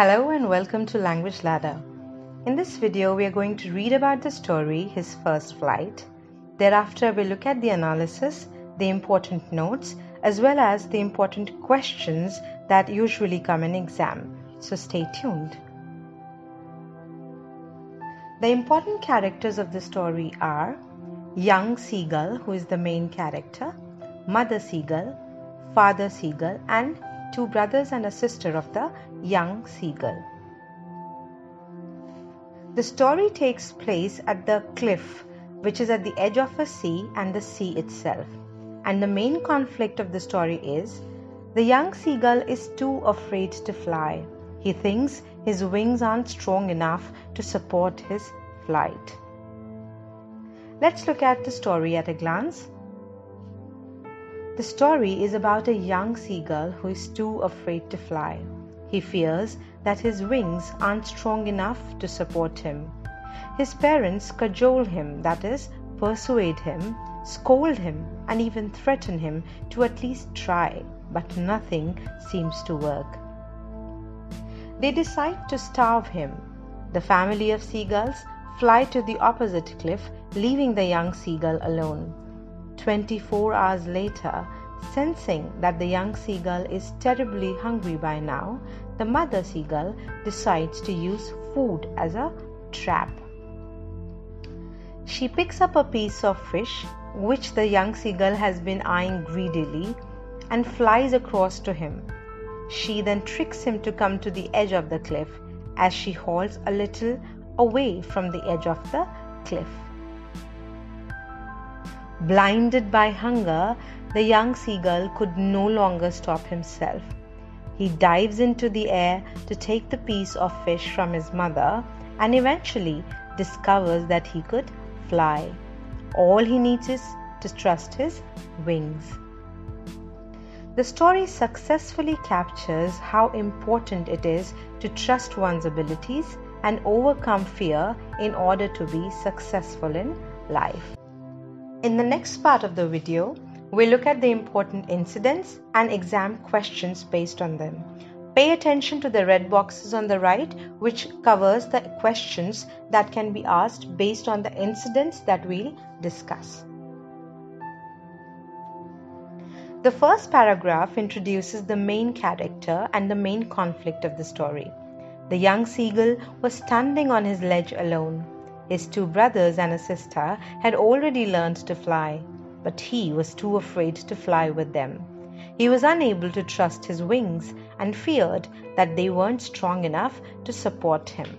Hello and welcome to Language Ladder. In this video, we are going to read about the story His First Flight. Thereafter, we'll look at the analysis, the important notes, as well as the important questions that usually come in exam. So stay tuned. The important characters of the story are young seagull, who is the main character, mother seagull, father seagull, and two brothers and a sister of the young seagull. The story takes place at the cliff, which is at the edge of a sea and the sea itself. And the main conflict of the story is the young seagull is too afraid to fly. He thinks his wings aren't strong enough to support his flight. Let's look at the story at a glance. The story is about a young seagull who is too afraid to fly. He fears that his wings aren't strong enough to support him. His parents cajole him, that is, persuade him, scold him, and even threaten him to at least try, but nothing seems to work. They decide to starve him. The family of seagulls fly to the opposite cliff, leaving the young seagull alone. 24 hours later, sensing that the young seagull is terribly hungry by now, the mother seagull decides to use food as a trap. She picks up a piece of fish, which the young seagull has been eyeing greedily, and flies across to him. She then tricks him to come to the edge of the cliff as she halts a little away from the edge of the cliff. Blinded by hunger, the young seagull could no longer stop himself. He dives into the air to take the piece of fish from his mother and eventually discovers that he could fly. All he needs is to trust his wings. The story successfully captures how important it is to trust one's abilities and overcome fear in order to be successful in life. In the next part of the video, we'll look at the important incidents and exam questions based on them. Pay attention to the red boxes on the right, which covers the questions that can be asked based on the incidents that we'll discuss. The first paragraph introduces the main character and the main conflict of the story. The young seagull was standing on his ledge alone. His two brothers and a sister had already learned to fly, but he was too afraid to fly with them. He was unable to trust his wings and feared that they weren't strong enough to support him.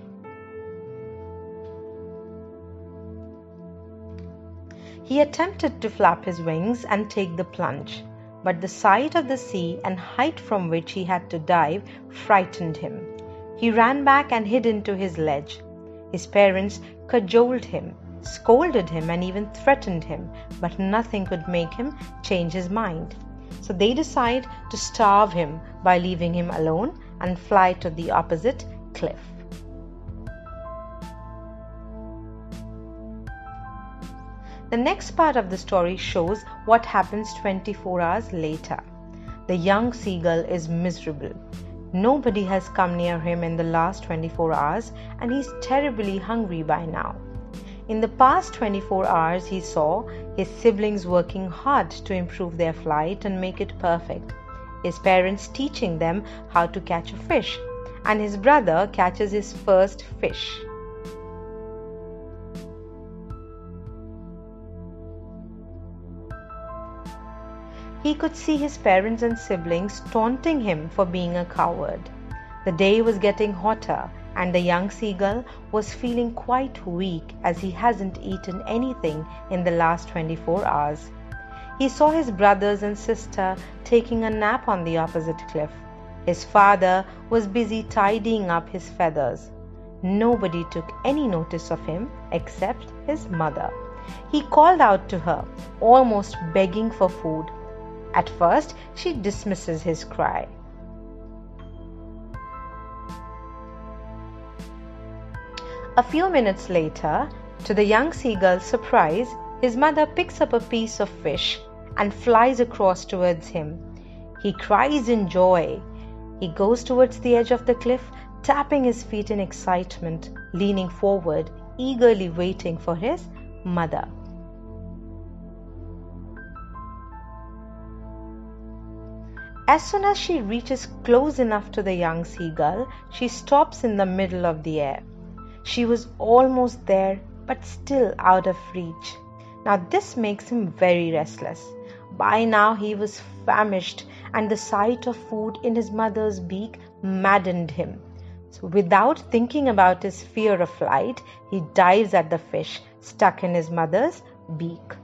He attempted to flap his wings and take the plunge, but the sight of the sea and height from which he had to dive frightened him. He ran back and hid into his ledge. His parents cajoled him, scolded him, and even threatened him, but nothing could make him change his mind. So they decide to starve him by leaving him alone and fly to the opposite cliff. The next part of the story shows what happens 24 hours later. The young seagull is miserable. Nobody has come near him in the last 24 hours and he's terribly hungry by now. In the past 24 hours, he saw his siblings working hard to improve their flight and make it perfect. His parents teaching them how to catch a fish, and his brother catches his first fish. He could see his parents and siblings taunting him for being a coward. The day was getting hotter, and the young seagull was feeling quite weak as he hasn't eaten anything in the last 24 hours. He saw his brothers and sister taking a nap on the opposite cliff. His father was busy tidying up his feathers. Nobody took any notice of him except his mother. He called out to her, almost begging for food. At first, she dismisses his cry. A few minutes later, to the young seagull's surprise, his mother picks up a piece of fish and flies across towards him. He cries in joy. He goes towards the edge of the cliff, tapping his feet in excitement, leaning forward, eagerly waiting for his mother. As soon as she reaches close enough to the young seagull, she stops in the middle of the air. She was almost there, but still out of reach. Now, this makes him very restless. By now, he was famished, and the sight of food in his mother's beak maddened him. So, without thinking about his fear of flight, he dives at the fish stuck in his mother's beak.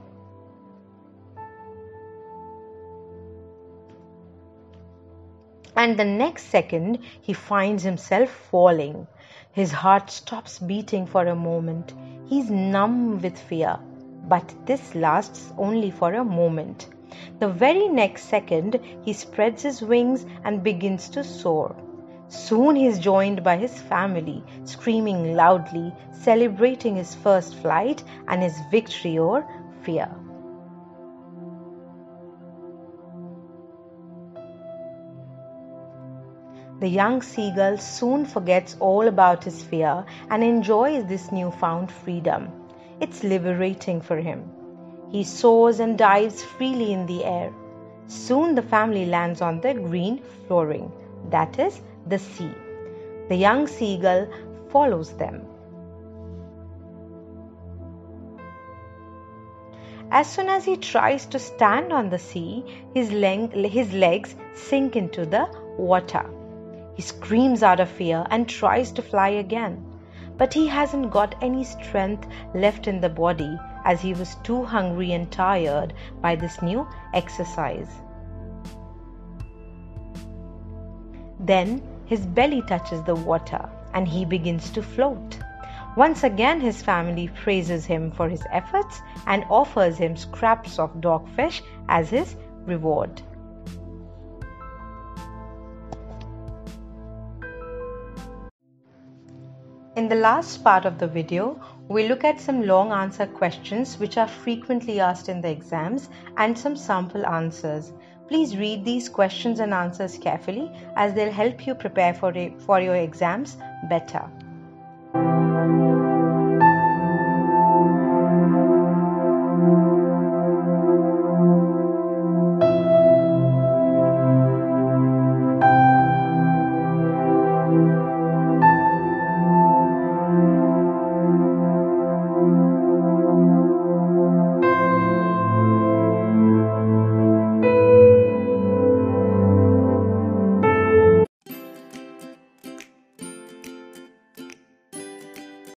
And the next second he finds himself falling. His heart stops beating for a moment. He's numb with fear, but this lasts only for a moment. The very next second, he spreads his wings and begins to soar. Soon he is joined by his family, screaming loudly, celebrating his first flight and his victory over fear. The young seagull soon forgets all about his fear and enjoys this newfound freedom. It's liberating for him. He soars and dives freely in the air. Soon the family lands on the green flooring, that is, the sea. The young seagull follows them. As soon as he tries to stand on the sea, his, leg, his legs sink into the water. He screams out of fear and tries to fly again. But he hasn't got any strength left in the body as he was too hungry and tired by this new exercise. Then his belly touches the water and he begins to float. Once again, his family praises him for his efforts and offers him scraps of dogfish as his reward. In the last part of the video, we look at some long answer questions which are frequently asked in the exams and some sample answers. Please read these questions and answers carefully as they'll help you prepare for, for your exams better.